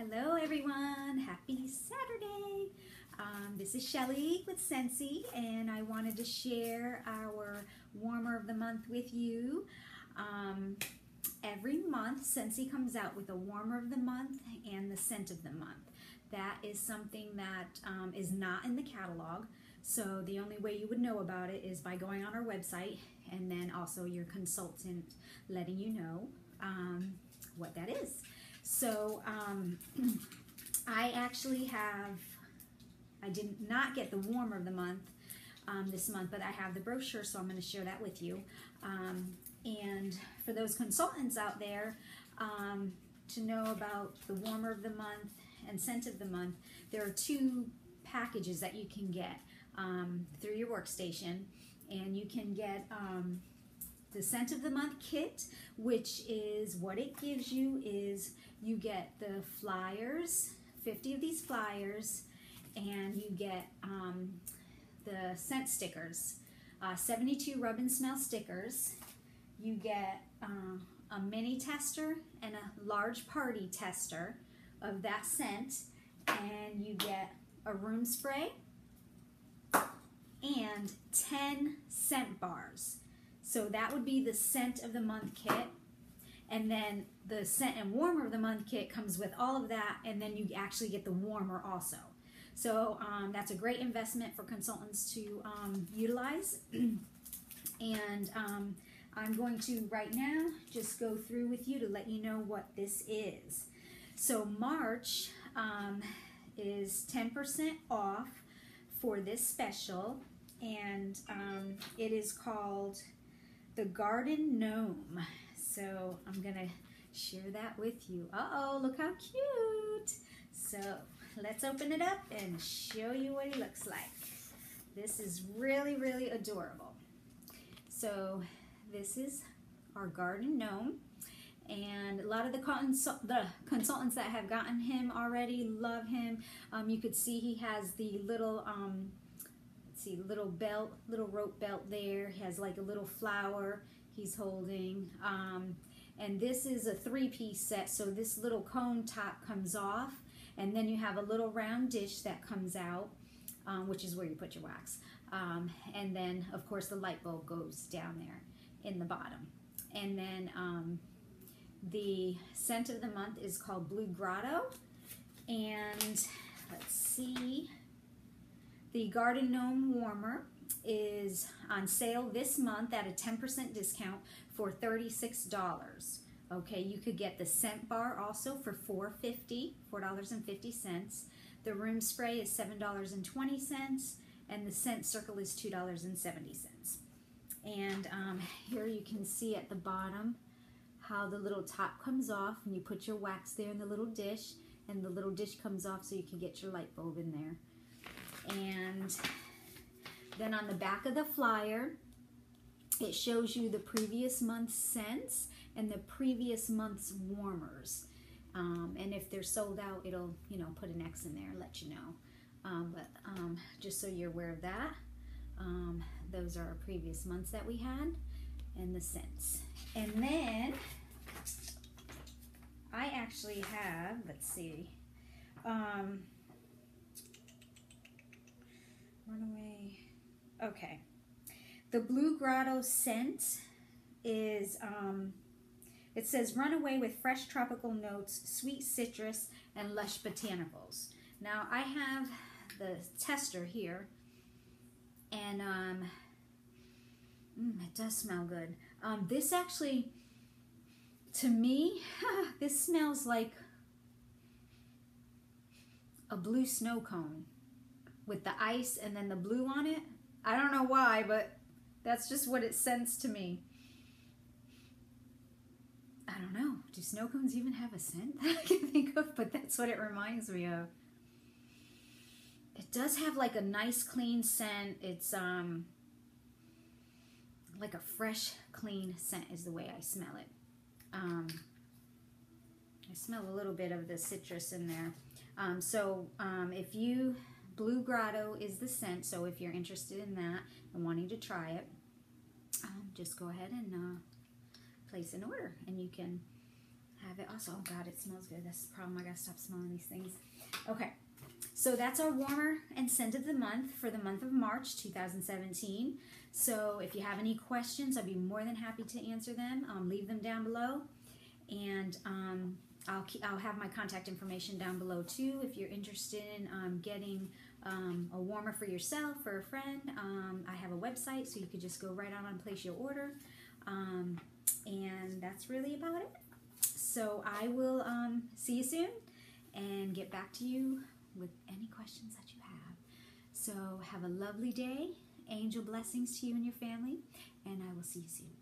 Hello everyone, happy Saturday. Um, this is Shelly with Scentsy and I wanted to share our warmer of the month with you. Um, every month Scentsy comes out with a warmer of the month and the scent of the month. That is something that um, is not in the catalog. So the only way you would know about it is by going on our website and then also your consultant letting you know um, what that is. So um, I actually have, I did not get the warmer of the month um, this month, but I have the brochure, so I'm going to share that with you. Um, and for those consultants out there, um, to know about the warmer of the month and scent of the month, there are two packages that you can get um, through your workstation. And you can get um, the scent of the month kit, which is what it gives you is you get the flyers, 50 of these flyers, and you get um, the scent stickers, uh, 72 rub and smell stickers. You get uh, a mini tester and a large party tester of that scent, and you get a room spray and 10 scent bars. So that would be the scent of the month kit. And then the scent and warmer of the month kit comes with all of that, and then you actually get the warmer also. So um, that's a great investment for consultants to um, utilize. and um, I'm going to right now just go through with you to let you know what this is. So March um, is 10% off for this special, and um, it is called the Garden Gnome. So I'm gonna share that with you. Uh-oh, look how cute. So let's open it up and show you what he looks like. This is really, really adorable. So this is our garden gnome. And a lot of the, consul the consultants that have gotten him already love him. Um, you could see he has the little um, see little belt, little rope belt there. Has like a little flower he's holding. Um, and this is a three-piece set, so this little cone top comes off, and then you have a little round dish that comes out, um, which is where you put your wax. Um, and then, of course, the light bulb goes down there in the bottom. And then um, the scent of the month is called Blue Grotto. And let's see, the Garden Gnome Warmer is on sale this month at a 10% discount for $36. Okay, you could get the scent bar also for $4.50, $4.50. The room spray is $7.20 and the scent circle is $2.70. And um, here you can see at the bottom how the little top comes off and you put your wax there in the little dish and the little dish comes off so you can get your light bulb in there. And then on the back of the flyer, it shows you the previous month's scents and the previous month's warmers. Um, and if they're sold out, it'll, you know, put an X in there, let you know. Um, but um, just so you're aware of that, um, those are our previous months that we had and the scents. And then I actually have, let's see, um, Runaway. Okay. The Blue Grotto scent is, um, it says runaway with fresh tropical notes, sweet citrus, and lush botanicals. Now I have the tester here, and um, mm, it does smell good. Um, this actually, to me, this smells like a blue snow cone with the ice and then the blue on it. I don't know why, but that's just what it sends to me. I don't know. Do snow cones even have a scent that I can think of? But that's what it reminds me of. It does have like a nice clean scent. It's um like a fresh clean scent is the way I smell it. Um, I smell a little bit of the citrus in there. Um, so um, if you Blue Grotto is the scent, so if you're interested in that and wanting to try it, um, just go ahead and uh, place an order and you can have it also. Oh God, it smells good. That's the problem. I gotta stop smelling these things. Okay, so that's our warmer and scent of the month for the month of March 2017. So if you have any questions, I'd be more than happy to answer them. Um, leave them down below, and um, I'll I'll have my contact information down below too. If you're interested in um, getting um, a warmer for yourself or a friend, um, I have a website, so you could just go right on and place your order. Um, and that's really about it. So I will um, see you soon and get back to you with any questions that you have. So have a lovely day. Angel blessings to you and your family, and I will see you soon.